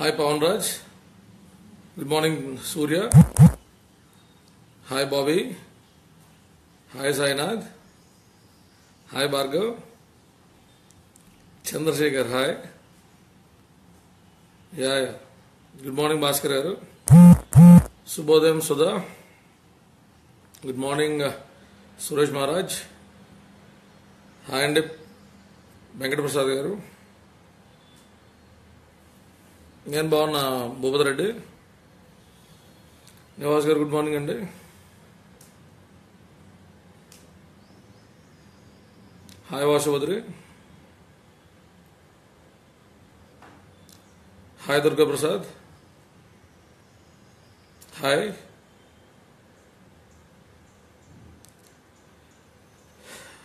Hi Pavan Raj good morning Surya hi Bobby hi Sainath hi Bhargav Chandrasekhar hi ya good morning Bhaskar garu శుభోదయం Sudha good morning Suresh Maharaj hi అండి వెంకటప్రసాద్ గారు నేను బాగున్నా Bhupathi Reddy. Nivas garu good morning అండి. Hi Vasubhadri hi Durga Prasad hi.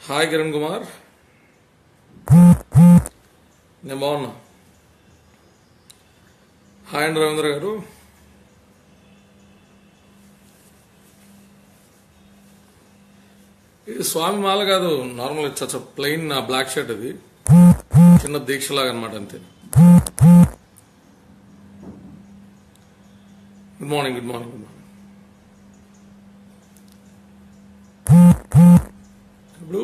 Hi Kiran Kumar. నేను బాగున్నా. Hi అండి రవీంద్ర గారు. ఇది స్వామి మాల కాదు నార్మల్ చచ్చ ప్లెయిన్ బ్లాక్ షర్ట్ ఇది. చిన్న దీక్షలాగా అనమాట అంతే. Good morning good morning good morning ఇప్పుడు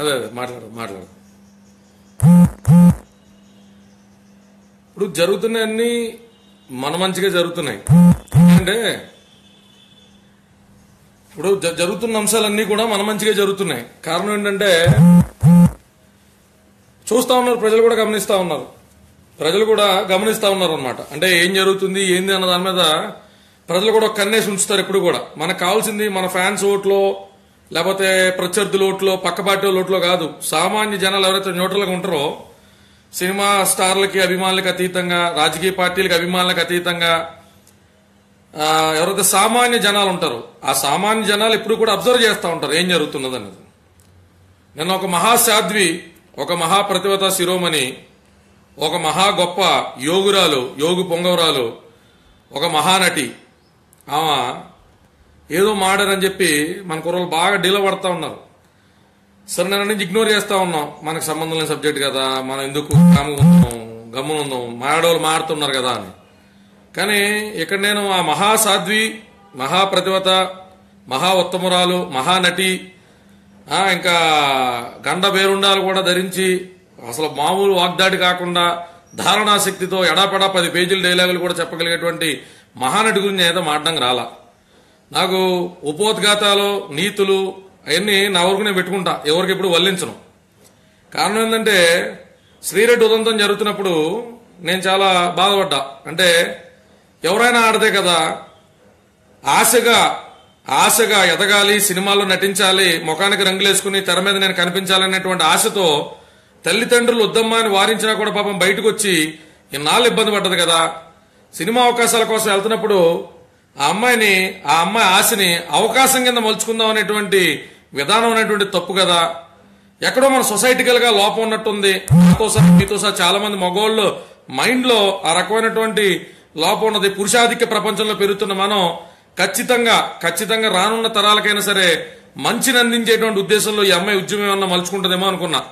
అదే అదే మాట్లాడదు మాట్లాడదు ఇప్పుడు జరుగుతున్నాయన్నీ మన మంచిగా జరుగుతున్నాయి. అంటే ఇప్పుడు జరుగుతున్న అంశాలన్నీ కూడా మన మంచిగా జరుగుతున్నాయి. కారణం ఏంటంటే చూస్తా ఉన్నారు ప్రజలు కూడా గమనిస్తా ఉన్నారు. ప్రజలు కూడా గమనిస్తా ఉన్నారు అనమాట అంటే ఏం జరుగుతుంది ఏంది అన్న దాని మీద ప్రజలు కూడా కన్నేసి ఉంచుతారు ఎప్పుడు కూడా. మనకు కావాల్సింది మన ఫ్యాన్స్ ఓట్లో లేకపోతే ప్రత్యర్థుల ఓట్లో పక్క పార్టీ వాళ్ళ ఓట్లో కాదు. సామాన్య జనాలు ఎవరైతే న్యూట్రల్గా ఉంటారో సినిమా స్టార్లకి అభిమానులకు అతీతంగా రాజకీయ పార్టీలకు అభిమానులకు అతీతంగా ఎవరైతే సామాన్య జనాలు ఉంటారు ఆ సామాన్య జనాలు ఎప్పుడు కూడా అబ్జర్వ్ చేస్తూ ఉంటారు ఏం జరుగుతున్నది అనేది. నిన్న ఒక మహాసాధ్వి ఒక మహాప్రతిభత శిరోమణి ఒక మహా గొప్ప యోగురాలు యోగు పొంగవరాలు ఒక మహానటి ఆమె ఏదో మాడారని చెప్పి మన కుర్రలు బాగా డీల పడతా ఉన్నారు. సరే నేను నుంచి ఇగ్నోర్ చేస్తా ఉన్నాం. మనకు సంబంధం లేని సబ్జెక్ట్ కదా మనం ఎందుకు కాముగా ఉందాం గమ్మున ఉందాం మాడవాళ్ళు మారుతున్నారు కదా అని. కానీ ఇక్కడ నేను ఆ మహాసాధ్వి మహాప్రతివత మహా ఉత్తమురాలు మహానటి ఇంకా గండ బేరుండాలు కూడా ధరించి అసలు మామూలు వాగ్దాడి కాకుండా ధారణాశక్తితో ఎడాపెడా పది పేజీల డైలాగులు కూడా చెప్పగలిగేటువంటి మహానటి గురించి ఏదో మాట్లాడడం రాలా. నాకు ఉపోద్ఘాతాలు నీతులు అవన్నీ నా వరకు నేను పెట్టుకుంటా. ఎవరికి ఇప్పుడు వల్లించను. కారణం ఏంటంటే శ్రీరెడ్డి ఉదంతం జరుగుతున్నప్పుడు నేను చాలా బాధపడ్డా. అంటే ఎవరైనా ఆడితే కదా ఆశగా ఆశగా ఎదగాలి సినిమాల్లో నటించాలి ముఖానికి రంగులేసుకుని తెర మీద నేను కనిపించాలనేటువంటి ఆశతో తల్లిదండ్రులు వద్దమ్మా అని వారించినా కూడా పాపం బయటకు వచ్చి ఇన్నాళ్ళు ఇబ్బంది పడ్డది కదా. సినిమా అవకాశాల కోసం వెళ్తున్నప్పుడు ఆ అమ్మాయిని ఆ అమ్మాయి ఆశని అవకాశం కింద మలుచుకుందాం అనేటువంటి విధానం అనేటువంటి తప్పు కదా. ఎక్కడో మన సొసైటికల్గా లోపం ఉన్నట్టుంది. నాతో సహా మీతో సహా చాలా మంది మైండ్లో మైండ్లో ఆ రకమైనటువంటి లోపం ఉన్నది. పురుషాధిక్య ప్రపంచంలో పెరుగుతున్న మనం ఖచ్చితంగా ఖచ్చితంగా రానున్న తరాలకైనా సరే మంచిని అందించేటువంటి ఉద్దేశంలో ఈ అమ్మాయి ఉద్యమం ఏమన్నా మలుచుకుంటుందేమో అనుకున్నా.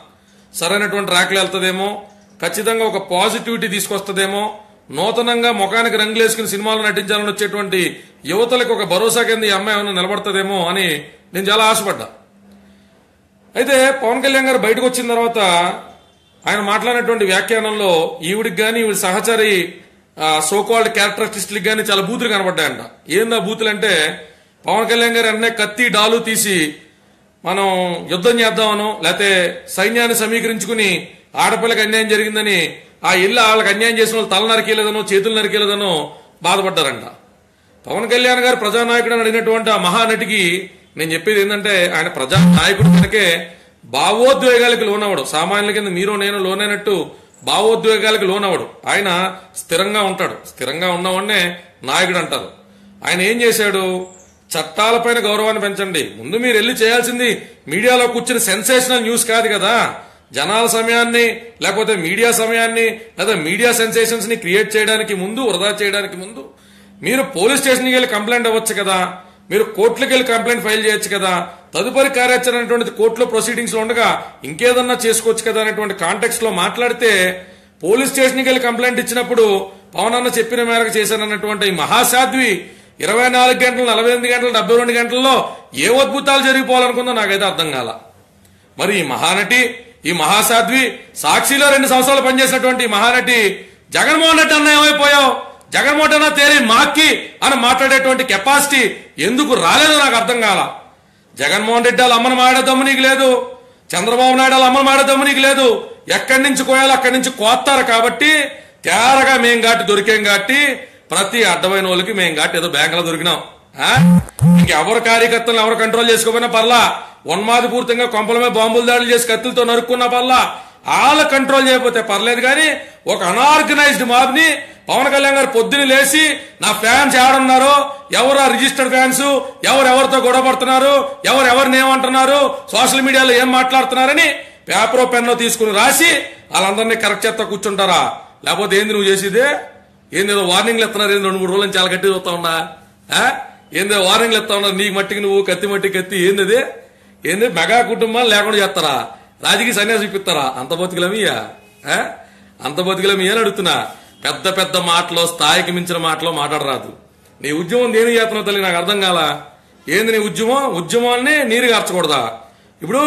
సరైనటువంటి రాకలు వెళ్తుందేమో. ఖచ్చితంగా ఒక పాజిటివిటీ తీసుకొస్తుందేమో. నూతనంగా ముఖానికి రంగులేసుకుని సినిమాలు నటించాలని వచ్చేటువంటి యువతలకు ఒక భరోసా కింద ఈ అమ్మాయి ఏమైనా నిలబడుతుందేమో అని నేను చాలా ఆశపడ్డా. అయితే పవన్ కళ్యాణ్ గారు బయటకు వచ్చిన తర్వాత ఆయన మాట్లాడినటువంటి వ్యాఖ్యానంలో ఈవిడికి కానీ ఈవిడ సహచరి సోకాల్డ్ క్యారెక్టరిస్టిక్లకు కానీ చాలా బూతులు కనబడ్డాయంట. ఏందా బూతులు అంటే పవన్ కళ్యాణ్ గారు అన్నే కత్తి డాలు తీసి మనం యుద్ధం చేద్దామనో లేకపోతే సైన్యాన్ని సమీకరించుకుని ఆడపిల్లకి అన్యాయం జరిగిందని ఆ ఇల్లు వాళ్ళకి అన్యాయం చేసిన వాళ్ళు తల నరికేలేదనో చేతులు నరికేలేదనో బాధపడ్డారంట. పవన్ కళ్యాణ్ గారు ప్రజానాయకుడు అడిగినటువంటి ఆ మహానటికి నేను చెప్పేది ఏంటంటే ఆయన ప్రజా నాయకుడు కనుకే భావోద్వేగాలకు లోనవడు సామాన్యుల కింద మీరు నేను లోనైనట్టు భావోద్వేగాలకు లోనవడు ఆయన స్థిరంగా ఉంటాడు. స్థిరంగా ఉన్నవాడినే నాయకుడు అంటారు. ఆయన ఏం చేశాడు? చట్టాలపైన గౌరవాన్ని పెంచండి. ముందు మీరు వెళ్ళి చేయాల్సింది మీడియాలో కూర్చుని సెన్సేషనల్ న్యూస్ కాదు కదా. జనాల సమయాన్ని లేకపోతే మీడియా సమయాన్ని లేదా మీడియా సెన్సేషన్స్ని క్రియేట్ చేయడానికి ముందు వృధా చేయడానికి ముందు మీరు పోలీస్ స్టేషన్కి వెళ్ళి కంప్లైంట్ అవ్వచ్చు కదా. మీరు కోర్టులకు వెళ్ళి కంప్లైంట్ ఫైల్ చేయొచ్చు కదా. తదుపరి కార్యాచరణ అనేటువంటిది కోర్టులో ప్రొసీడింగ్స్లో ఉండగా ఇంకేదన్నా చేసుకోవచ్చు కదా అనేటువంటి కాంటెక్స్ట్లో మాట్లాడితే పోలీస్ స్టేషన్కి వెళ్ళి కంప్లైంట్ ఇచ్చినప్పుడు పవన్ అన్న చెప్పిన మేరకు చేశానన్నటువంటి ఈ మహాసాధ్వి ఇరవై నాలుగు గంటలు నలభై ఎనిమిది గంటలు డెబ్బై రెండు గంటల్లో ఏ అద్భుతాలు జరిగిపోవాలనుకుందో నాకైతే అర్థం కాల. మరి ఈ మహానటి ఈ మహాసాధ్వి సాక్షిలో రెండు సంవత్సరాలు పనిచేసినటువంటి ఈ మహానటి జగన్మోహన్ రెడ్డి అన్న ఏమైపోయావు? జగమోటన తేలి మాక్కి అని మాట్లాడేటువంటి కెపాసిటీ ఎందుకు రాలేదో నాకు అర్థం కాల. జగన్మోహన్ రెడ్డి వాళ్ళ అమ్మను మాడేదమ్ము నీకు లేదు. చంద్రబాబు నాయుడు వాళ్ళ అమ్మను మాడేదమ్ము నీకు లేదు. ఎక్కడి నుంచి కోయాలో అక్కడి నుంచి కోస్తారు కాబట్టి తేరగా మేం గాటి దొరికాం కాబట్టి ప్రతి అడ్డమైన వాళ్ళకి మేం గాటి ఏదో బ్యాంకులో దొరికినాం. ఇంకెవరు కార్యకర్తలను ఎవరు కంట్రోల్ చేసుకోపోయినా పర్లా. ఉన్మాది పూర్తిగా కొంపలమే బాంబులు దాడులు చేసి కత్తులతో నరుక్కున్న పర్లా. వాళ్ళు కంట్రోల్ చేయకపోతే పర్లేదు కానీ ఒక అనార్గనైజ్డ్ మాబ్ని పవన్ కళ్యాణ్ గారు పొద్దున లేచి నా ఫ్యాన్స్ ఆడున్నారు ఎవరు ఆ రిజిస్టర్డ్ ఫ్యాన్స్ ఎవరెవరితో గొడవపడుతున్నారు గొడవ పడుతున్నారు ఎవరు ఏమంటున్నారు సోషల్ మీడియాలో ఏం మాట్లాడుతున్నారని పేపర్ పెన్ను తీసుకుని రాసి వాళ్ళందరినీ కరెక్ట్ చేస్తా కూర్చుంటారా? లేకపోతే ఏంది నువ్వు చేసేదే? ఏంది వార్నింగ్లు ఇస్తున్నారు? ఏంది రెండు మూడు రోజులు నుంచి చాలా గట్టి చూస్తా ఉన్నా? ఆ? ఏందో వార్నింగ్లు ఇస్తా ఉన్నారు? నీకు మట్టికి నువ్వు కత్తి మట్టి కత్తి ఏంది అది? ఏంది మెగా కుటుంబాలు లేకుండా చేస్తారా? రాజకీయ సన్యాసం ఇప్పిస్తారా అంత బతుకులమయ్యా అంత బతుకులమి అని అడుగుతున్నా. పెద్ద పెద్ద మాటలో స్థాయికి మించిన మాటలో మాట్లాడరాదు. నీ ఉద్యమం దేని చేస్తున్నావు తల్లి నాకు అర్థం కాలా. ఏంది నీ ఉద్యమం? ఉద్యమాన్ని నీరు గార్చకూడదా? ఇప్పుడు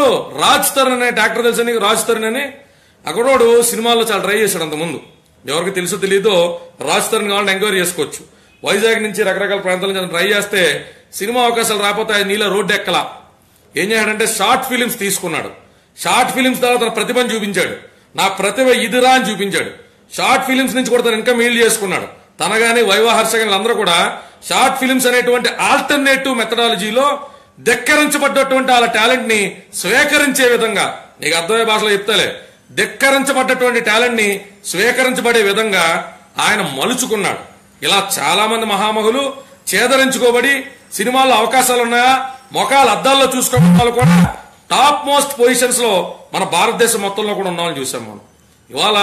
రాజ్ తరుణ్ అనే డాక్టర్ తెలుసా నీకు? రాజ్ తరుణ్ అని? అక్కడోడు సినిమాల్లో చాలా ట్రై చేశాడు అంతకుముందు. ఎవరికి తెలుసో తెలియదో రాజ్ తరుణ్ కావాలని ఎంక్వైరీ చేసుకోవచ్చు. వైజాగ్ నుంచి రకరకాల ప్రాంతాల నుంచి ట్రై చేస్తే సినిమా అవకాశాలు రాకపోతే ఆయన నీళ్ళ రోడ్డు ఎక్కలా. ఏం చేశాడంటే షార్ట్ ఫిలిమ్స్ తీసుకున్నాడు. షార్ట్ ఫిలిమ్స్ ద్వారా తన ప్రతిభను చూపించాడు. నా ప్రతిభ ఇదిరా అని చూపించాడు. షార్ట్ ఫిలిమ్స్ నుంచి కూడా తన ఇన్కమ్ ఈల్డ్ చేసుకున్నాడు. తనగానే వైవాహర్షకులు అందరూ కూడా షార్ట్ ఫిలిమ్స్ అనేటువంటి ఆల్టర్నేటివ్ మెథడాలజీలో ధిక్కరించబడ్డటువంటి వాళ్ళ టాలెంట్ని స్వీకరించే విధంగా నీకు అర్థమయ్యే భాషలో చెప్తాలే ధిక్కరించబడ్డటువంటి టాలెంట్ని స్వీకరించబడే విధంగా ఆయన మలుచుకున్నాడు. ఇలా చాలా మంది మహామహులు చేదరించుకోబడి సినిమాల్లో అవకాశాలు ఉన్నాయా మొఖాలు అద్దాల్లో చూసుకోవడం వాళ్ళు కూడా టాప్ మోస్ట్ పొజిషన్స్లో మన భారతదేశం మొత్తంలో కూడా ఉన్నామని చూసాం మనం. ఇవాళ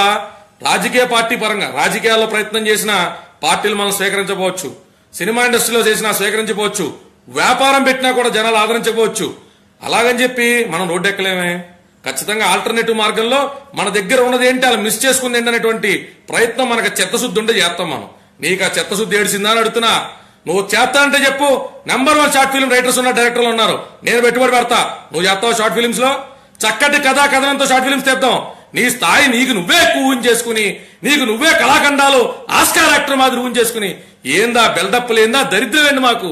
రాజకీయ పార్టీ పరంగా రాజకీయాల్లో ప్రయత్నం చేసిన పార్టీలు మనం స్వీకరించవచ్చు సినిమా ఇండస్ట్రీలో చేసినా స్వీకరించవచ్చు వ్యాపారం పెట్టినా కూడా జనాలు ఆదరించకపోవచ్చు అలాగని చెప్పి మనం రోడ్డెక్కలేమే. ఖచ్చితంగా ఆల్టర్నేటివ్ మార్గంలో మన దగ్గర ఉన్నది ఏంటి అలా మిస్ చేసుకుంది ఏంటి అనేటువంటి ప్రయత్నం మనకు చెత్తశుద్ధి ఉంటే చేస్తాం మనం. నీకు ఆ చెత్తశుద్ధి ఏడిసిందా అని అడుగుతున్నా నువ్వు చేస్తా అంటే చెప్పు. Number one short film writers ఉన్న డైరెక్టర్లు ఉన్నారు. నేను పెట్టుబడి పెడతా. నువ్వు చేస్తావు షార్ట్ ఫిల్మ్స్లో? చక్కటి కథా కథనంతో షార్ట్ ఫిల్మ్స్ తెద్దాం. నీ స్థాయి నీకు నువ్వే ఎక్కువ ఊహించేసుకుని నీకు నువ్వే కళాఖండాలు ఆస్కార్ యాక్టర్ మాదిరి ఊహించేసుకుని ఏందా బిల్డప్ లేందా? దరిద్రం మాకు?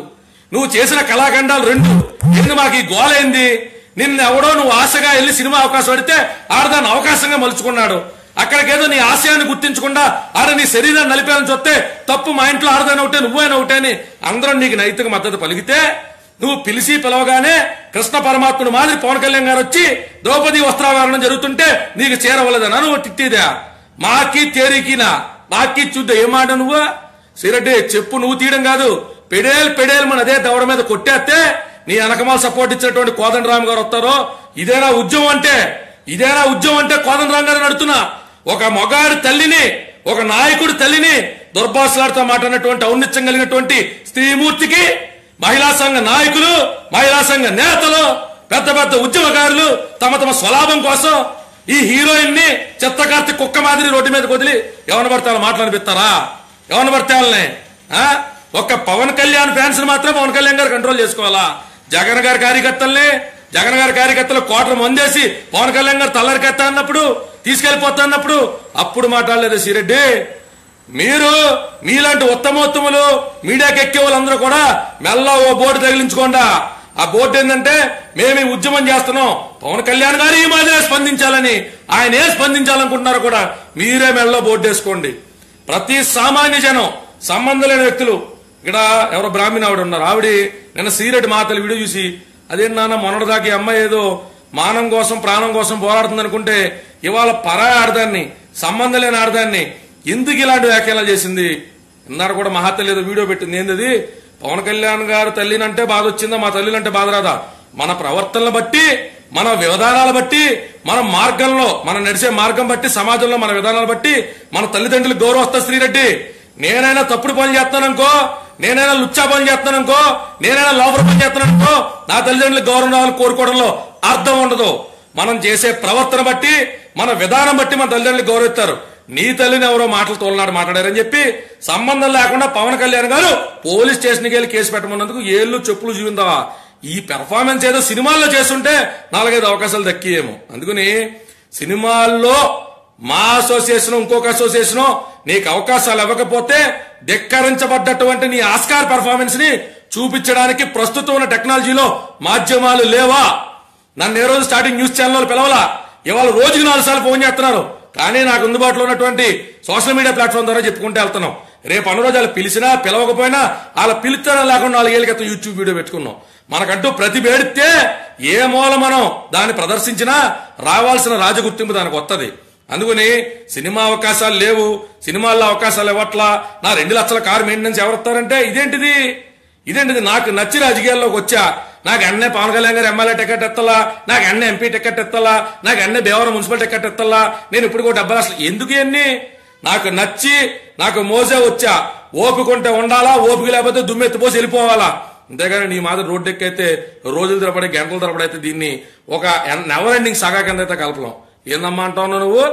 నువ్వు చేసిన కళాఖండాలు రెండు. ఎందుకు మాకు ఈ గోలైంది నిన్ను ఎవడో నువ్వు ఆశగా వెళ్ళి సినిమా అవకాశం పడితే ఆడదాన్ని అవకాశంగా మలుచుకున్నాడు. అక్కడికేదో నీ ఆశయాన్ని గుర్తించకుండా ఆడ నీ శరీరాన్ని నలిపేయాలని చూస్తే తప్పు మా ఇంట్లో ఆడదాని ఒకటే నువ్వైనా ఒకటే అని అందరం నీకు నైతిక మద్దతు పలికితే నువ్వు పిలిచి పిలవగానే కృష్ణ పరమాత్ముడు మాదిరి పవన్ కళ్యాణ్ గారు వచ్చి ద్రౌపది వస్త్రావరణం జరుగుతుంటే నీకు చేరవలేదనా? నువ్వు తిట్టిదా. మాకి తేరికినా? మాకి చూద్దా ఏమాట నువ్వు? సిరడ్డి చెప్పు నువ్వు తీయడం కాదు. పెడేల్ పెడేల్ మన అదే దవడ మీద కొట్టేస్తే నీ వెనకమాల సపోర్ట్ ఇచ్చినటువంటి కోదండరామ్ గారు వస్తారో? ఇదేనా ఉద్యమం అంటే? ఇదేనా ఉద్యమం అంటే కోదండరామ్ గారు నడుతున్నా ఒక మొగాడి తల్లిని ఒక నాయకుడి తల్లిని దుర్భాషలాడుతూ మాట్లాడినటువంటి ఔన్నత్యం కలిగినటువంటి స్త్రీమూర్తికి మహిళా సంఘ నాయకులు మహిళా సంఘ నేతలు పెద్ద పెద్ద ఉద్యమకారులు తమ తమ స్వలాభం కోసం ఈ హీరోయిన్ని చెత్తకార్తి కుక్క మాదిరి రోడ్డు మీద వదిలి ఎవరిని పడితే వాళ్ళు మాట్లాడిపిస్తారా ఎవరిని పడితే వాళ్ళని ఒక్క పవన్ కళ్యాణ్ ఫ్యాన్స్ మాత్రం పవన్ కళ్యాణ్ గారు కంట్రోల్ చేసుకోవాలా? జగన్ గారి కార్యకర్తల్ని జగన్ గారి కార్యకర్తలు కోటలు మందేసి పవన్ కళ్యాణ్ గారు తల్లరికెత్తా అన్నప్పుడు తీసుకెళ్ళిపోతా అన్నప్పుడు అప్పుడు మాట్లాడలేదు సిరెడ్డి మీరు మీలాంటి ఉత్తమోత్తములు మీడియాకి ఎక్కే వాళ్ళందరూ కూడా మెల్ల ఓ బోర్డు తగిలించుకోండా. ఆ బోర్డు ఏంటంటే మేము ఈ ఉద్యమం చేస్తున్నాం. పవన్ కళ్యాణ్ గారు ఈ మాదిరే స్పందించాలని ఆయన ఏ స్పందించాలనుకుంటున్నారో కూడా. మీరే మెల్ల బోర్డు వేసుకోండి. ప్రతి సామాన్య జనం సంబంధం లేని వ్యక్తులు ఇక్కడ ఎవరో బ్రాహ్మణ ఆవిడ ఉన్నారు. ఆవిడ నిన్న సీరెడ్డి మాతలు వీడియో చూసి అదేం నాన్న మొన్నటిదాకా ఈ అమ్మాయి ఏదో మానం కోసం ప్రాణం కోసం పోరాడుతుంది అనుకుంటే ఇవాళ పరాయి ఆడదాన్ని సంబంధం లేని ఆడదాన్ని ఎందుకు ఇలాంటి వ్యాఖ్యలు చేసింది? ఇందాక కూడా మహాతల్లి ఏదో వీడియో పెట్టింది. ఏంది పవన్ కళ్యాణ్ గారు తల్లినంటే బాధ వచ్చిందా? మా తల్లినంటే బాధ రాదా? మన ప్రవర్తనలు బట్టి మన విధానాలు బట్టి మన మార్గంలో మనం నడిచే మార్గం బట్టి సమాజంలో మన విధానాలు బట్టి మన తల్లిదండ్రులకు గౌరవం వస్తా శ్రీరెడ్డి. నేనైనా తప్పుడు పనులు చేస్తాననుకో నేనైనా లుచ్చా పని చేస్తాననుకో అనుకో నేనైనా లోపల పని చేస్తాననుకో నా తల్లిదండ్రులు గౌరవం రావాలని కోరుకోవడంలో అర్థం ఉండదు. మనం చేసే ప్రవర్తన బట్టి మన విధానం బట్టి మన తల్లిదండ్రులు గౌరవిస్తారు. నీ తల్లిని ఎవరో మాటలు తోలనాడు మాట్లాడారని చెప్పి సంబంధం లేకుండా పవన్ కళ్యాణ్ గారు పోలీస్ స్టేషన్కి వెళ్ళి కేసు పెట్టమన్నందుకు ఏళ్ళు చెప్పులు చూపిందావా ఈ పెర్ఫార్మెన్స్ ఏదో సినిమాల్లో చేస్తుంటే నాలుగైదు అవకాశాలు దక్కియేమో అందుకని సినిమాల్లో మా అసోసియేషన్ ఇంకొక అసోసియేషన్ నీకు అవకాశాలు ఇవ్వకపోతే ధిక్కరించబడ్డటువంటి నీ ఆస్కార్ పెర్ఫార్మెన్స్ని చూపించడానికి ప్రస్తుతం ఉన్న టెక్నాలజీలో మాధ్యమాలు లేవా? నన్ను ఏ రోజు స్టార్టింగ్ న్యూస్ ఛానల్ పిలవలా? ఇవాళ రోజుకి నాలుగు సార్లు ఫోన్ చేస్తున్నారు. కానీ నాకు అందుబాటులో ఉన్నటువంటి సోషల్ మీడియా ప్లాట్ఫామ్ ద్వారా చెప్పుకుంటే వెళ్తున్నాం. రేపు అనురోజు వాళ్ళు పిలిచినా పిలవకపోయినా వాళ్ళ పిలుస్తారా లేకుండా నాలుగేళ్ళ క్రితం యూట్యూబ్ వీడియో పెట్టుకున్నాం. మనకంటూ ప్రతి వేడితే ఏ మూల మనం దాన్ని ప్రదర్శించినా రావాల్సిన రాజగుర్తింపు దానికి వస్తుంది అందుకని సినిమా అవకాశాలు లేవు సినిమాల్లో అవకాశాలు ఇవ్వట్లా. నా రెండు లక్షల కారు మెయింటెనెన్స్ ఎవరిస్తారంటే ఇదేంటిది? ఇదేంటిది? నాకు నచ్చి రాజకీయాల్లోకి వచ్చా? నాకు అన్నే పవన్ కళ్యాణ్ గారు ఎమ్మెల్యే టికెట్ ఎత్తలా? నాకు అన్నే ఎంపీ టికెట్ ఎత్తలా? నాకు అన్నే దేవరం మున్సిపల్ టికెట్ ఎత్తలా? నేను ఇప్పుడు కూడా డెబ్బై అసలు ఎందుకు ఇవన్నీ? నాకు నచ్చి నాకు మోసే వచ్చా. ఓపికంటే ఉండాలా? ఓపిక లేకపోతే దుమ్మెత్తిపోసి వెళ్ళిపోవాలా? అంతేగాని నీ మాదిరి రోడ్డు ఎక్కైతే రోజుల తరబడి గంటల తరబడి అయితే దీన్ని ఒక నెవర్ ఎండింగ్ సగా కింద అయితే కలపలం. ఏందమ్మా అంటావు నువ్వు?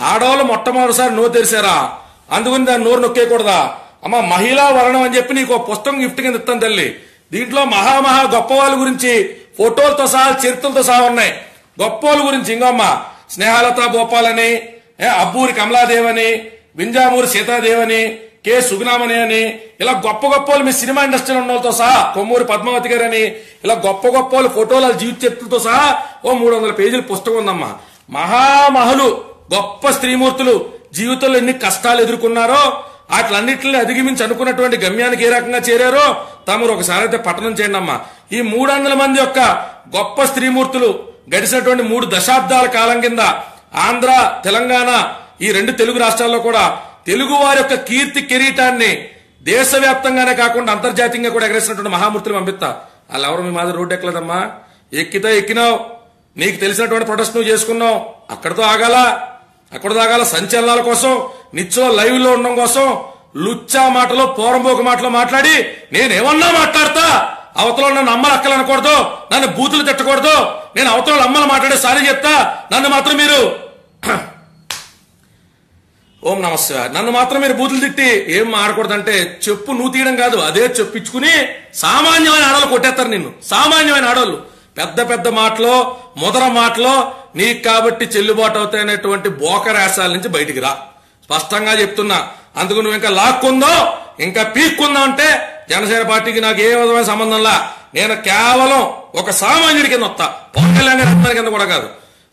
ఆడవాళ్ళు మొట్టమొదటిసారి నువ్వు తెరిచారా? అందుకని దాన్ని నోరు నొక్కేయకూడదా? అమ్మ మహిళా వర్ణం అని చెప్పి నీకు ఒక పుస్తకం గిఫ్ట్ కింద ఇస్తాను తల్లి. దీంట్లో మహామహా గొప్ప వాళ్ళ గురించి ఫోటోలతో సహా చరిత్రలతో సహా ఉన్నాయి. గొప్ప వాళ్ళ గురించి ఇంకమ్మ స్నేహలత గోపాల్ అని ఏ, అబ్బూరి కమలాదేవ్ అని వింజామూరి సీతాదేవ్ అని కె. సుగుణామణి అని ఇలా గొప్ప గొప్ప వాళ్ళు మీ సినిమా ఇండస్ట్రీలో ఉన్న వాళ్ళతో సహా కొమ్మూరి పద్మావతి గారు అని ఇలా గొప్ప గొప్ప వాళ్ళు ఫోటోల జీవిత చరిత్రతో సహా ఓ మూడు వందల పేజీల పుస్తకం ఉందమ్మా. మహామహులు గొప్ప స్త్రీమూర్తులు జీవితంలో ఎన్ని కష్టాలు ఎదుర్కొన్నారో వాటిలన్నింటిని అధిగమించి అనుకున్నటువంటి గమ్యానికి ఏ రకంగా చేరారో తమరు ఒకసారి అయితే పఠనం చేయండి అమ్మా. ఈ మూడు వందల మంది యొక్క గొప్ప స్త్రీమూర్తులు గడిచినటువంటి మూడు దశాబ్దాల కాలం కింద ఆంధ్ర తెలంగాణ ఈ రెండు తెలుగు రాష్ట్రాల్లో కూడా తెలుగు వారి యొక్క కీర్తి కిరీటాన్ని దేశవ్యాప్తంగానే కాకుండా అంతర్జాతీయంగా కూడా ఎగరేసినటువంటి మహామూర్తులు పంపిస్తా. వాళ్ళు ఎవరు మీ మాదిరి రోడ్డు ఎక్కలేదమ్మా. ఎక్కితే ఎక్కినావు. నీకు తెలిసినటువంటి ప్రొటెస్ట్ నువ్వు చేసుకున్నావు. అక్కడితో ఆగాలా? అక్కడ దాగాల సంచలనాల కోసం నిత్యం లైవ్లో ఉండడం కోసం లుచ్చా మాటలో పోరంబోక మాటలో మాట్లాడి నేనేమన్నా మాట్లాడతా? అవతల నన్ను అమ్మలు అక్కలు అనకూడదు నన్ను బూతులు తిట్టకూడదు నేను అవతల అమ్మలు మాట్లాడే సారీ చెప్తా నన్ను మాత్రం మీరు ఓం నమస్తే నన్ను మాత్రం మీరు బూతులు తిట్టి ఏం ఆడకూడదంటే చెప్పు నువ్వు తీయడం కాదు అదే చెప్పించుకుని సామాన్యమైన ఆడవాళ్ళు కొట్టేస్తారు నిన్ను. సామాన్యమైన ఆడవాళ్ళు. పెద్ద పెద్ద మాటలో మొదల మాటలో నీకు కాబట్టి చెల్లుబాటు అవుతాయనేటువంటి బోకరాశాల నుంచి బయటికి రా. స్పష్టంగా చెప్తున్నా. అందుకు నువ్వు ఇంకా లాక్కుందో ఇంకా పీక్కుందో అంటే జనసేన పార్టీకి నాకు ఏ విధమైన సంబంధంలా నేను కేవలం ఒక సామాన్యుడి కింద వస్తా. పవన్ కళ్యాణ్ కింద కూడా కాదు.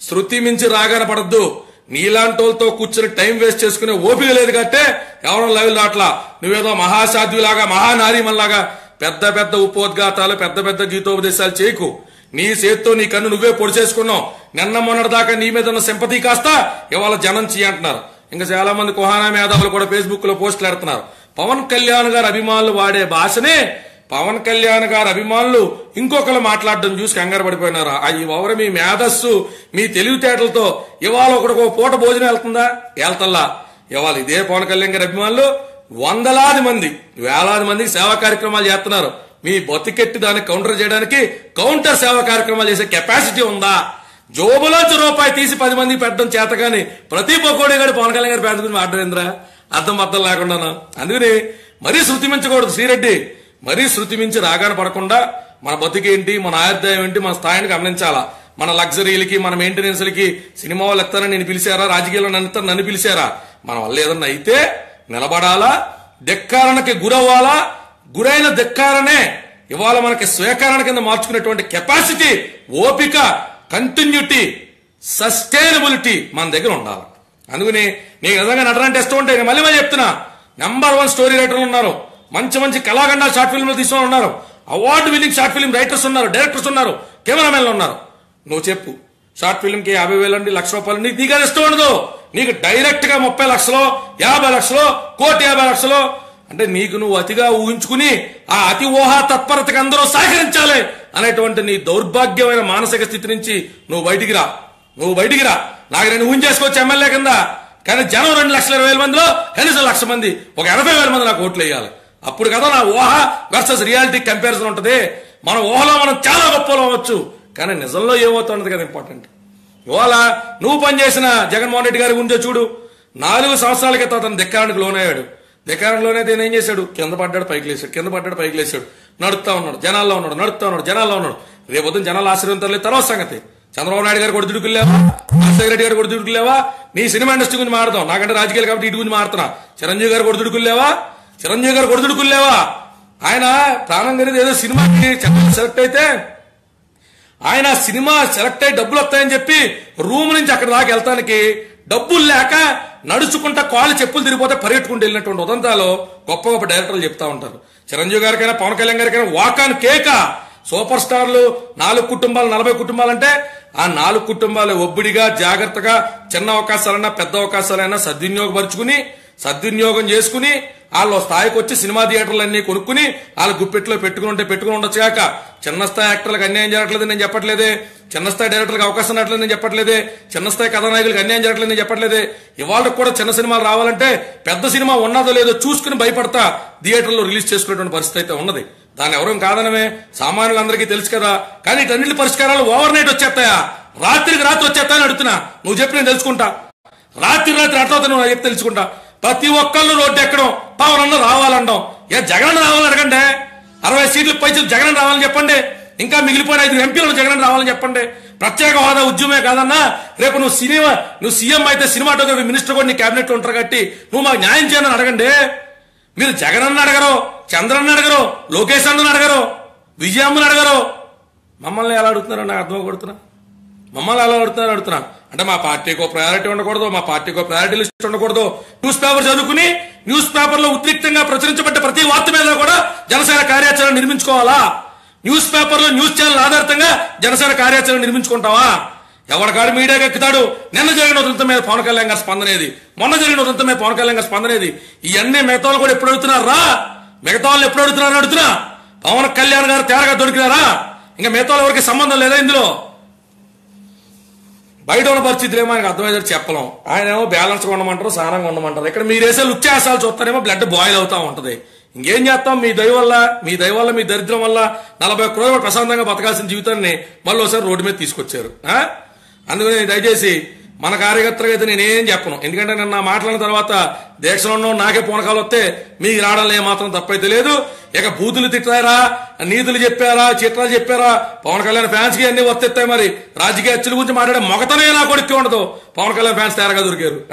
శృతి మించి రాగాన పడద్దు. నీలాంటి వాళ్ళతో కూర్చుని టైం వేస్ట్ చేసుకునే ఓపిక లేదు కట్టే ఎవరో లైవ్ రాట్లా నువ్వేదో మహాసాధ్యులాగా మహానారీమల్లాగా పెద్ద పెద్ద ఉపోద్ఘాతాలు పెద్ద పెద్ద గీతోపదేశాలు చేయకు. నీ చేత్తో నీ కన్ను నువ్వే పొడి చేసుకున్నావు. నిన్న మొన్నటి దాకా నీ మీద ఉన్న సింపతి కాస్త ఇవాళ జనం చేయి అంటున్నారు. ఇంకా చాలా మంది కుహానా మేధావులు కూడా ఫేస్బుక్లో పోస్టులు పెడుతున్నారు పవన్ కళ్యాణ్ గారి అభిమానులు వాడే భాషనే పవన్ కళ్యాణ్ గారి అభిమానులు ఇంకొకరు మాట్లాడడం చూసి కంగారు పడిపోయినారు? ఈ ఎవరు మీ మేధస్సు మీ తెలివితేటలతో ఇవాళ ఒకడికి ఒక పూట భోజనం వెళ్తుందా? వెళ్తల్లా. ఇవాళ ఇదే పవన్ కళ్యాణ్ గారి అభిమానులు వందలాది మంది వేలాది మందికి సేవా కార్యక్రమాలు చేస్తున్నారు. మీ బతికెట్టి దాన్ని కౌంటర్ చేయడానికి కౌంటర్ సేవా కార్యక్రమాలు చేసే కెపాసిటీ ఉందా? జోబులోంచి రూపాయి తీసి పది మందికి పెట్టడం చేత కానీ ప్రతి పకోడీ గారు పవన్ కళ్యాణ్ గారు పేద గురించి మాట్లాడేంద్రా? అర్థం అర్థం లేకుండా అందుకని మరీ శృతి మించకూడదు శ్రీరెడ్డి మరీ శృతి మించి రాగాన పడకుండా మన బతికేంటి మన ఆయుర్దాయం ఏంటి మన స్థాయిని గమనించాలా? మన లగ్జరీలకి మన మెయింటెనెన్స్లకి సినిమా వాళ్ళు ఎత్తారని నేను పిలిచారా? రాజకీయాల్లో నన్ను నన్ను పిలిచారా? మన వల్ల ఏదన్నా అయితే నిలబడాలా ధిక్కారణకి గురవ్వాలా గురైన ధిక్కారనే ఇవాళ మనకి స్వీకరణ కింద మార్చుకునేటువంటి కెపాసిటీ ఓపిక కంటిన్యూటీ సస్టైనబిలిటీ మన దగ్గర ఉండాలి. అందుకని నీకు నిజంగా నటనంటే ఇష్టం ఉంటే నేను మళ్ళీ మళ్ళీ చెప్తున్నా. నెంబర్ వన్ స్టోరీ రైటర్లు ఉన్నారు. మంచి మంచి కళాఖండ షార్ట్ ఫిల్మ్లు తీసుకుని ఉన్నారు. Award winning short film writers ఉన్నారు డైరెక్టర్స్ ఉన్నారు కెమెరామెన్లు ఉన్నారు. నువ్వు చెప్పు షార్ట్ ఫిల్మ్కి యాభై వేలు అండి లక్ష రూపాయలు నీకు నీకు అది ఇష్టం ఉండదు. నీకు డైరెక్ట్గా ముప్పై లక్షలు యాభై లక్షలు కోటి యాభై లక్షలు అంటే నీకు నువ్వు అతిగా ఊహించుకుని ఆ అతి ఊహా తత్పరతకు అందరూ సహకరించాలి అనేటువంటి నీ దౌర్భాగ్యమైన మానసిక స్థితి నుంచి నువ్వు బయటికి రా. నువ్వు బయటికి రా. నాకు నేను ఊహించేసుకోవచ్చు ఎమ్మెల్యే కింద కానీ జనం రెండు లక్షల ఇరవై వేల మందిలో కనీసం లక్ష మంది ఒక ఎనభై వేల మంది నాకు ఓట్లు వేయాలి. అప్పుడు కదా నా ఊహ వర్సెస్ రియాలిటీ కంపారిజన్ ఉంటుంది. మన ఊహలో మనం చాలా గొప్పలు అవ్వచ్చు. కానీ నిజంలో ఏమవుతున్నది కదా ఇంపార్టెంట్ ఇవాళ నువ్వు పనిచేసిన జగన్మోహన్ రెడ్డి గారి గురించో చూడు. నాలుగు సంవత్సరాల క్రితం అతను ధిక్కారానికి లోనయ్యాడు. వికారంలోనే లోనైతే ఏం చేశాడు? కింద పడ్డాడు పైకి లేచాడు. కింద పడ్డాడు పైకి లేచాడు. నడుస్తా ఉన్నాడు. జనాల్లో ఉన్నాడు. నడుతా ఉన్నాడు. జనాల్లో ఉన్నాడు. రేపు పొద్దున జనాలు ఆశీర్వంతం తర్వాత సంగతి. చంద్రబాబు నాయుడు గారు కొడుతుడుకు లేవా? రాజశేఖర రెడ్డి గారు కొడుతుడుకు లేవా? నీ సినిమా ఇండస్ట్రీ గురించి మారుతాం నాకంటే రాజకీయాలు కాబట్టి ఇటు గురించి మారుతున్నా చిరంజీవి గారు కొడుతుడుకు లేవా? చిరంజీవి గారు కొడుతుడుకు లేవా? ఆయన ప్రాణం గరిది ఏదో సినిమాకి సెలెక్ట్ అయితే ఆయన సినిమా సెలెక్ట్ అయ్యి డబ్బులు వస్తాయని చెప్పి రూమ్ నుంచి అక్కడ దాకా వెళ్తానికి డబ్బులు లేక నడుచుకుంటా కాళ్ళు చెప్పులు తిరిగిపోతే పరిగెట్టుకుంటూ వెళ్ళినటువంటి ఉదంతాలో గొప్ప గొప్ప డైరెక్టర్లు చెప్తా ఉంటారు. చిరంజీవి గారికైనా పవన్ కళ్యాణ్ గారికైనా వాకాన్ కేక. సూపర్ స్టార్లు నాలుగు కుటుంబాలు నలభై కుటుంబాలు అంటే ఆ నాలుగు కుటుంబాలు ఒబ్బిడిగా జాగ్రత్తగా చిన్న అవకాశాలైనా పెద్ద అవకాశాలైనా సద్వినియోగపరుచుకుని సద్వినియోగం చేసుకుని వాళ్ళు స్థాయికి వచ్చి సినిమా థియేటర్లన్నీ కొనుక్కుని వాళ్ళ గుప్పెట్లో పెట్టుకుని ఉంటే పెట్టుకుని ఉండొచ్చు కాక చిన్న స్థాయి యాక్టర్లకు అన్యాయం జరగట్లేదు నేను చెప్పట్లేదే. చిన్న స్థాయి డైరెక్టర్లకు అవకాశం రావట్లేదు నేను చెప్పట్లేదే. చిన్న స్థాయి కథానాయకులకు అన్యాయం జరగట్లేదు నేను చెప్పట్లేదే. ఇవాళ కూడా చిన్న సినిమాలు రావాలంటే పెద్ద సినిమా ఉన్నదో లేదో చూసుకుని భయపడతా థియేటర్లో రిలీజ్ చేసుకునేటువంటి పరిస్థితి అయితే ఉన్నది. దాని ఎవరం కాదనమే. సామాన్యులందరికీ తెలుసు కదా. కానీ ఇటన్నిటి పరిష్కారాలు ఓవర్ నైట్ వచ్చేస్తాయా? రాత్రికి రాత్రి వచ్చేస్తాయని అడుగుతున్నా. నువ్వు చెప్పి నేను తెలుసుకుంటా. రాత్రి రాత్రి అట్లా నువ్వు చెప్పి తెలుసుకుంటా. ప్రతి ఒక్కళ్ళు రోడ్డు ఎక్కడం పవన్ అన్న రావాలంటాం ఏ జగన్ రావాలని అడగండి. అరవై సీట్లు పైసలు జగన్ రావాలని చెప్పండి. ఇంకా మిగిలిపోయిన ఐదు ఎంపీలను జగన్ రావాలని చెప్పండి. ప్రత్యేక హోదా ఉద్యమే కాదన్నా రేపు నువ్వు సినిమా నువ్వు సీఎం అయితే సినిమాటోగ్రఫీ మినిస్టర్ కూడా నీ క్యాబినెట్ ఉంటారు కాబట్టి నువ్వు మాకు న్యాయం చేయని అడగండి. మీరు జగన్ అన్న అడగరు చంద్రన్న అడగరు లోకేష్ అన్న అడగరు విజయమ్మని అడగరు. మమ్మల్ని ఎలా అడుగుతున్నారో నాకు అర్థం కొడుతున్నా. మమ్మల్ని అలా అడుగుతున్నారు అడుగుతున్నా అంటే మా పార్టీకో ప్రయారిటీ ఉండకూడదు మా పార్టీకో ప్రయారిటీ లిస్ట్ ఉండకూడదు. న్యూస్ పేపర్ చదువుకుని న్యూస్ పేపర్లో ఉద్రిక్తంగా ప్రచురించబడ్డ ప్రతి వార్త మీద కూడా జనసేన కార్యాచరణ నిర్మించుకోవాలా? న్యూస్ పేపర్లో న్యూస్ ఛానల్ ఆధారితంగా జనసేన కార్యాచరణ నిర్మించుకుంటావా? ఎవరికాడు మీడియాకి ఎక్కుతాడు? నిన్న జరిగిన ఉదంతం మీద పవన్ కళ్యాణ్ గారు స్పందనేది మొన్న జరిగిన ఉదంతం మీద పవన్ కళ్యాణ్ గారు స్పందనేది ఇవన్నీ మిగతా వాళ్ళు కూడా ఎప్పుడు అడుగుతున్నారా మిగతా వాళ్ళు ఎప్పుడు అడుగుతున్నారు అడుగుతున్నా? పవన్ కళ్యాణ్ గారు తేరగా దొరికినారా? ఇంకా మిగతా వాళ్ళ ఎవరికి సంబంధం లేదా ఇందులో? బయట ఉన్న పరిస్థితులు ఏమో ఆయనకు అర్థమయ్యేది చెప్పలేం. ఆయన ఏమో బ్యాలెన్స్ ఉండమంటారు సారంగా ఉండమంటారు. ఇక్కడ మీరు వేసే లుచ్చేసాలు చూస్తారేమో బ్లడ్ బాయిల్ అవుతా ఉంటుంది. ఇంకేం చేస్తాం? మీ దయ వల్ల మీ దయ వల్ల మీ దరిద్రం వల్ల నలభై ఒక్క రోజులు ప్రశాంతంగా బతకాల్సిన జీవితాన్ని మళ్ళీ ఒకసారి రోడ్డు మీద తీసుకొచ్చారు. అందుకని దయచేసి మన కార్యకర్తలకు అయితే నేనేం చెప్పను. ఎందుకంటే నన్ను మాట్లాడిన తర్వాత దేశంలో ఉన్న నాకే పూనకాలు వస్తే మీకు రావడం ఏమాత్రం తప్పైతే లేదు. ఇక బూతులు తిట్టారా? నీతులు చెప్పారా? చిత్రాలు చెప్పారా? పవన్ కళ్యాణ్ ఫ్యాన్స్కి అన్ని వర్తిస్తాయి మరి. రాజకీయ హత్యల గురించి మాట్లాడే మొగతనే నా కొడుక్కి ఉండదు. పవన్ కళ్యాణ్ ఫ్యాన్స్ తయారుగా దొరికారు.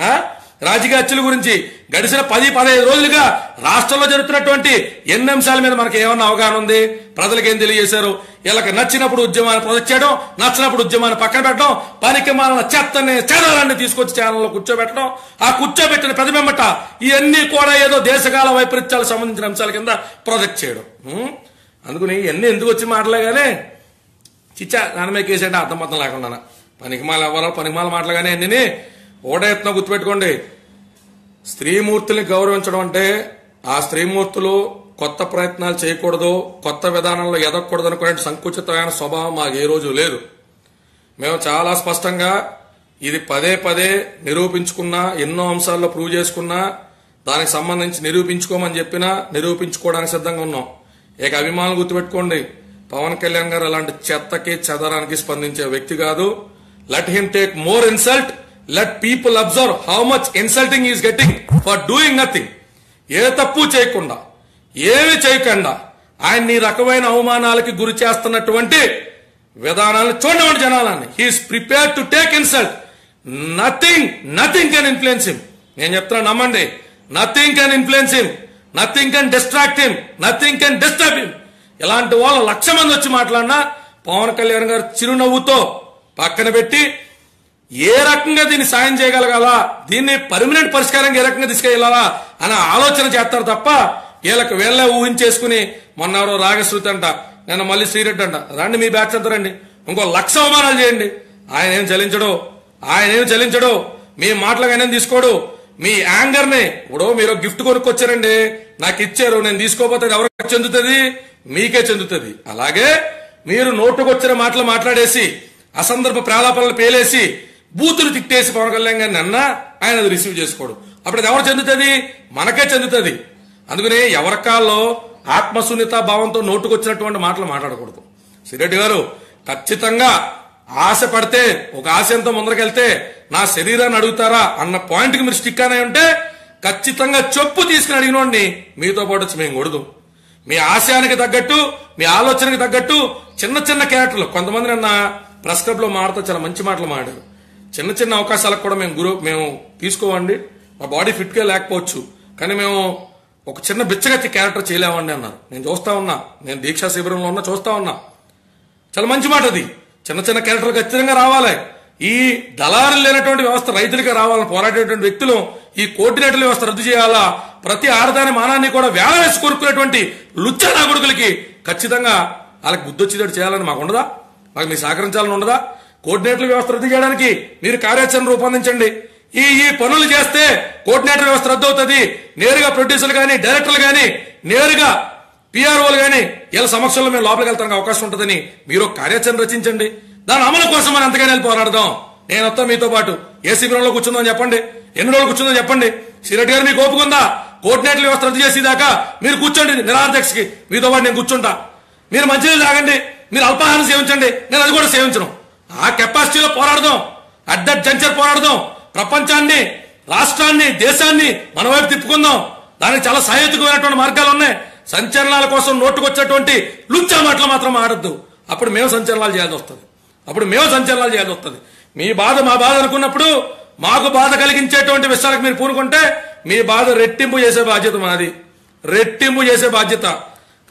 రాజకీయ హత్యల గురించి గడిచిన పది పదహైదు రోజులుగా రాష్ట్రంలో జరుగుతున్నటువంటి ఎన్ని అంశాల మీద మనకి ఏమన్నా అవగాహన ఉంది? ప్రజలకు ఏం తెలియజేశారు? వీళ్ళకి నచ్చినప్పుడు ఉద్యమాన్ని ప్రొజెక్ట్ చేయడం నచ్చినప్పుడు ఉద్యమాన్ని పక్కన పెట్టడం పనికి మాలిన చెత్తని చెదాలన్నీ తీసుకొచ్చి ఛానల్లో కూర్చోబెట్టడం ఆ కూర్చోబెట్టిన ప్రతిబింబట ఇవన్నీ కూడా ఏదో దేశకాల వైపరీత్యాలకు సంబంధించిన అంశాల కింద ప్రొజెక్ట్ చేయడం. అందుకని ఇవన్నీ ఎందుకు వచ్చి మాటలేగానే చిచ్చా నాన్నమే మీద కేసంటే అర్థం మొత్తం లేకుండా పనికిమాల ఎవరో పనికిమాల మాటలుగానే అన్నీ ఒకటే ఎత్తున గుర్తుపెట్టుకోండి. స్త్రీమూర్తుల్ని గౌరవించడం అంటే ఆ స్త్రీమూర్తులు కొత్త ప్రయత్నాలు చేయకూడదు కొత్త విధానంలో ఎదగకూడదు అనుకునే సంకుచితమైన స్వభావం మాకు ఏ రోజు లేదు. మేము చాలా స్పష్టంగా ఇది పదే పదే నిరూపించుకున్నా ఎన్నో అంశాల్లో ప్రూవ్ చేసుకున్నా దానికి సంబంధించి నిరూపించుకోమని చెప్పినా నిరూపించుకోవడానికి సిద్ధంగా ఉన్నాం. ఇక అభిమానులు గుర్తుపెట్టుకోండి పవన్ కళ్యాణ్ గారు అలాంటి చెత్తకి చెదరానికి స్పందించే వ్యక్తి కాదు. Let him take more insult let people observe how much insulting is getting for doing nothing ఏ తప్పు చేయకుండా ఏమి చేయకుండా ఆయన్ని రకమైన అవమానాలకి గురి చేస్తున్నటువంటి విధానాలను చూడండి జనాలని he is prepare to take insult nothing nothing can influence him నేను చెప్తున్నా నమ్మండి. Nothing can influence him nothing can distract him nothing can disturb him ఇలాంటి వాళ్ళు లక్ష మంది వచ్చి మాట్లాడినా పవన్ కళ్యాణ్ గారు చిరునవ్వుతో పక్కన పెట్టి ఏ రకంగా దీన్ని సాయం చేయగలగాలా? దీన్ని పర్మనెంట్ పరిష్కారంగా ఏ రకంగా తీసుకెళ్ళాలా అనే ఆలోచన చేస్తారు తప్ప వీళ్ళకి వీళ్ళే ఊహించేసుకుని మొన్న ఎవరో రాగశ్రుతి అంట నేను మళ్ళీ శ్రీరెడ్డి అంట. రండి మీ బ్యాచ్ అంతా రండి. ఇంకో లక్ష అవమానాలు చేయండి. ఆయన ఏం చలించడు ఆయన ఏం చలించడు మీ మాటలకు ఆయన తీసుకోడు. మీ యాంగర్ని ఇప్పుడు మీరు గిఫ్ట్ కొనుక్కొచ్చారండి. నాకు ఇచ్చారు. నేను తీసుకోపోతే ఎవరికి చెందుతుంది? మీకే చెందుతుంది. అలాగే మీరు నోటుకొచ్చిన మాటలు మాట్లాడేసి అసందర్భ ప్రాలాపనలు పేలేసి బూతులు తిట్టేసి పవన్ కళ్యాణ్ గారిని అన్నా ఆయన అది రిసీవ్ చేసుకోడు. అప్పుడు అది ఎవరు చెందుతుంది? మనకే చెందుతుంది. అందుకనే ఎవరికాల్లో ఆత్మశూన్యత భావంతో నోటుకొచ్చినటువంటి మాటలు మాట్లాడకూడదు. సిరెడ్డి గారు ఖచ్చితంగా ఆశ పడితే ఒక ఆశయంతో ముందరకెళ్తే నా శరీరాన్ని అడుగుతారా అన్న పాయింట్కి మీరు స్టిక్ అనే ఉంటే ఖచ్చితంగా చెప్పు తీసుకుని అడిగినోడిని మీతో పాటు వచ్చి మేము కొడదు. మీ ఆశయానికి తగ్గట్టు మీ ఆలోచనకి తగ్గట్టు చిన్న చిన్న క్యారెక్టర్లు. కొంతమంది నిన్న ప్రెస్ క్లబ్లో చాలా మంచి మాటలు మాడారు చిన్న చిన్న అవకాశాలకు కూడా మేము గురు మేము తీసుకోవండి. మా బాడీ ఫిట్గా లేకపోవచ్చు. కానీ మేము ఒక చిన్న బిచ్చగత్తి క్యారెక్టర్ చేయలేమండి అన్నారు. నేను చూస్తా ఉన్నా. నేను దీక్షా శిబిరంలో ఉన్నా చూస్తా ఉన్నా. చాలా మంచి మాట అది. చిన్న చిన్న క్యారెక్టర్ ఖచ్చితంగా రావాలి. ఈ దళారులు లేనటువంటి వ్యవస్థ రైతులకి రావాలని పోరాడేటువంటి వ్యక్తులు ఈ కోఆర్డినేటర్ల వ్యవస్థ రద్దు చేయాలా? ప్రతి ఆడదాని మానాన్ని కూడా వేల వేసి కోరుకునేటువంటి లుచ్చ నాగుడుకులకి ఖచ్చితంగా వాళ్ళకి బుద్ధి వచ్చేటట్టు చేయాలని మాకు ఉండదా మాకు మీరు సహకరించాలని ఉండదా? కోఆర్డినేటర్ వ్యవస్థ రద్దు చేయడానికి మీరు కార్యాచరణ రూపొందించండి. ఈ ఈ పనులు చేస్తే కోఆర్డినేటర్ వ్యవస్థ రద్దు అవుతుంది. నేరుగా ప్రొడ్యూసర్లు కానీ డైరెక్టర్లు కానీ నేరుగా పిఆర్ఓలు కానీ వీళ్ళ సమక్షంలో మేము లోపలికి వెళ్తానికి అవకాశం ఉంటుందని మీరు కార్యాచరణ రచించండి. దాని అమలు కోసం మనం ఎంతగానే వెళ్ళి పోరాడదాం. నేను వస్తా మీతో పాటు. ఏ శిబిరంలో కూర్చుందని చెప్పండి. ఎన్ని రోజులు కూర్చుందో చెప్పండి. సిరెడ్డి గారు మీకు ఓపుకుందా కోఆర్డినేటర్ వ్యవస్థ రద్దు చేసేదాకా మీరు కూర్చోండి నిరాధ్యక్షకి మీతో పాటు నేను కూర్చుంటా. మీరు మంచినీళ్ళు తాగండి. మీరు అల్పాహారం సేవించండి. నేను అది కూడా సేవించను. ఆ కెపాసిటీలో పోరాడదాం. అడ్డట్ జంచర్ పోరాడదాం. ప్రపంచాన్ని రాష్ట్రాన్ని దేశాన్ని మన వైపు తిప్పుకుందాం. దానికి చాలా సహేతుకమైనటువంటి మార్గాలు ఉన్నాయి. సంచలనాల కోసం నోటుకొచ్చేటువంటి లుచ్చా మాటలు మాత్రం ఆడద్దు. అప్పుడు మేము సంచలనాలు చేయాల్సి వస్తుంది. అప్పుడు మేము సంచలనాలు చేయాల్సి వస్తుంది. మీ బాధ మా బాధ అనుకున్నప్పుడు మాకు బాధ కలిగించేటువంటి విషయాలకు మీరు పూనుకుంటే మీ బాధ రెట్టింపు చేసే బాధ్యత మాది. రెట్టింపు చేసే బాధ్యత.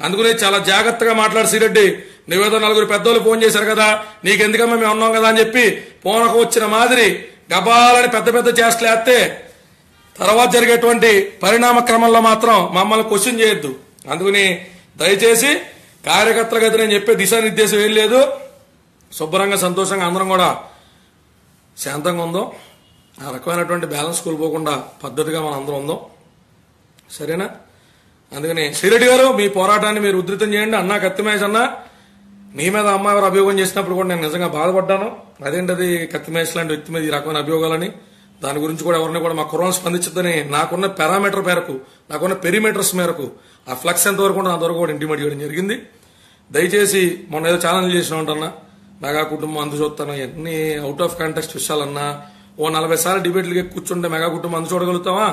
అందుకనే చాలా జాగ్రత్తగా మాట్లాడు సిరెడ్డి. నువ్వేదో నలుగురు పెద్దోళ్ళు ఫోన్ చేశారు కదా నీకెందుకమ్మా మేము ఉన్నాం కదా అని చెప్పి పోనకు వచ్చిన మాదిరి గబాలని పెద్ద పెద్ద చేస్తలేస్తే వేస్తే తర్వాత జరిగేటువంటి పరిణామ క్రమంలో మాత్రం మమ్మల్ని క్వశ్చన్ చేయొద్దు. అందుకని దయచేసి కార్యకర్తల అయితే నేను చెప్పే దిశానిర్దేశం ఏం లేదు. శుభ్రంగా సంతోషంగా అందరం కూడా శాంతంగా ఉందాం. ఆ రకమైనటువంటి బ్యాలెన్స్ కోల్పోకుండా పద్ధతిగా మనం అందరం ఉందాం. సరేనా? అందుకని శ్రీరెడ్డి గారు మీ పోరాటాన్ని మీరు ఉధృతం చేయండి. అన్నా కత్తిమేష్ అన్న మీ మీద అమ్మాయి వారు అభియోగం చేసినప్పుడు కూడా నేను నిజంగా బాధపడ్డాను. అదేంటది కత్తిమేష్ లాంటి వ్యక్తి మీద ఈ రకమైన అభియోగాలని? దాని గురించి కూడా ఎవరిని కూడా మా కుర్రం స్పందించదని నాకున్న పారామీటర్ మేరకు నాకున్న పెరిమీటర్స్ మేరకు ఆ ఫ్లక్స్ ఎంత వరకు నా వరకు కూడా ఇంటిమేట్ చేయడం జరిగింది. దయచేసి మొన్న ఏదో ఛాలెంజ్ చేసిన ఉంటన్నా మెగా కుటుంబం అందు చూస్తాను ఎన్ని అవుట్ ఆఫ్ కాంటెక్స్ట్ విషయాలన్నా ఓ నలభై సార్లు డిబేట్లకి కూర్చుంటే మెగా కుటుంబం అందు చూడగలుగుతావా?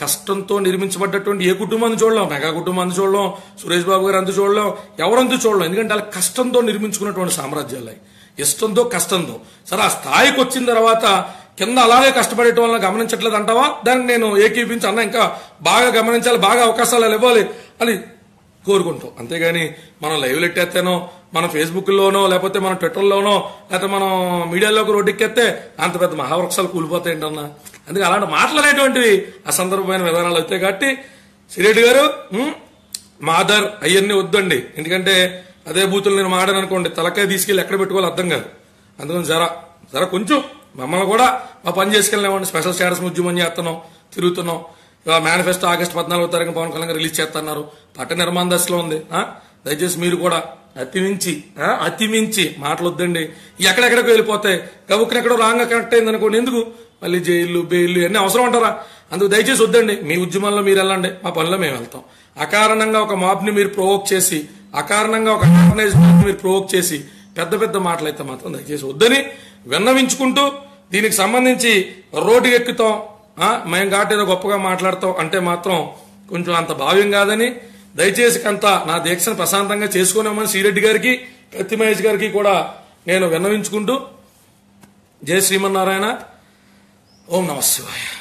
కష్టంతో నిర్మించబడ్డటువంటి ఏ కుటుంబాన్ని చూడలేం మెగా కుటుంబాన్ని చూడలేం సురేష్ బాబు గారు అందు చూడలేం ఎవరంతు చూడలేం. ఎందుకంటే అలా కష్టంతో నిర్మించుకున్నటువంటి సామ్రాజ్యాలు ఇష్టంతో కష్టంతో సరే ఆ స్థాయికి వచ్చిన తర్వాత కింద అలాగే కష్టపడేటం వల్ల గమనించట్లేదు అంటావా? దానికి నేను ఏకీపించి అన్న ఇంకా బాగా గమనించాలి బాగా అవకాశాలు ఇవ్వాలి అని కోరుకుంటాం. అంతేగాని మనం లైవ్ ఎట్టేస్తేనో మన ఫేస్బుక్లోనో లేకపోతే మన ట్విట్టర్లోనో లేకపోతే మనం మీడియాలోకి రోడ్డెక్కేస్తే అంత పెద్ద మహావృక్షాలు కూలిపోతాయంటన్నా. అందుకే అలాంటి మాట్లాడేటువంటివి అసందర్భమైన విధానాలు వచ్చాయి కాబట్టి సిరెడ్డి గారు ఉం, మాదర్ అవన్నీ వద్దండి. ఎందుకంటే అదే బూతులు నేను మాడాను అనుకోండి తలకాయ తీసుకెళ్ళి ఎక్కడ పెట్టుకోవాలి అర్థం కాదు. అందుకని జరా జరా కొంచెం మమ్మల్ని కూడా మా పని చేసుకెళ్ళినామండి స్పెషల్ స్టేటస్ ఉద్యమం చేస్తున్నాం తిరుగుతున్నాం. మేనిఫెస్టో ఆగస్టు పద్నాలుగో తారీఖు పవన్ కళ్యాణ్ రిలీజ్ చేస్తున్నారు. పట్ట నిర్మాణ దశలో ఉంది. దయచేసి మీరు కూడా అతిమించి అతిమించి మాటలు వద్దండి. ఎక్కడెక్కడికి వెళ్ళిపోతాయి. గబుక్కున ఎక్కడో రాంగ్ కనెక్ట్ అయింది అనుకోండి ఎందుకు? మళ్ళీ జైళ్ళు బెయిల్లు ఇవన్నీ అవసరం అంటారా? అందుకు దయచేసి వద్దండి. మీ ఉద్యమంలో మీరు వెళ్ళండి. మా పనిలో మేము వెళ్తాం. అకారణంగా ఒక మాబ్ని మీరు ప్రొవోక్ చేసి అకారణంగా ఒక ఆర్గనైజ్ మీరు ప్రొవోక్ చేసి పెద్ద పెద్ద మాటలైతే మాత్రం దయచేసి వద్దని విన్నవించుకుంటూ దీనికి సంబంధించి రోడ్డు ఎక్కుతాం మేము కాబట్టి ఏదో గొప్పగా మాట్లాడతాం అంటే మాత్రం కొంచెం అంత భావ్యం కాదని దయచేసి కంత నా దీక్షను ప్రశాంతంగా చేసుకునేమని శ్రీరెడ్డి గారికి కత్తి మహేష్ గారికి కూడా నేను విన్నవించుకుంటూ జయ శ్రీమన్నారాయణ. ou não, senhor.